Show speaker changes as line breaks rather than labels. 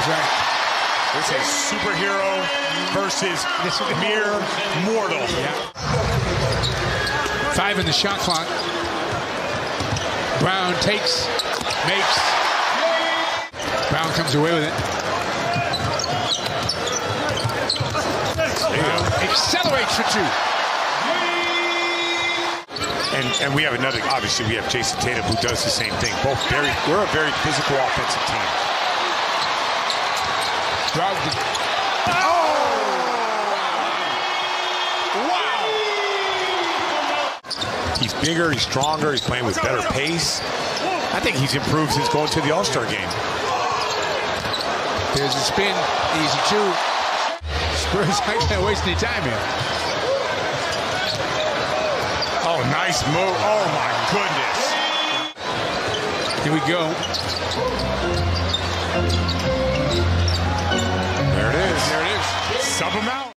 This is superhero versus mere mortal.
Five in the shot clock. Brown takes, makes. Brown comes away with it. Brown accelerates for two.
And, and we have another, obviously, we have Jayson Tatum who does the same thing. Both very, we're a very physical offensive team.
Brogdon.
He's bigger, he's stronger, he's playing with better pace. I think he's improved since going to the All-Star game.
There's a spin. Easy two. Spurs to waste any time here.
Oh, nice move. Oh, my goodness.
Here we go. him out.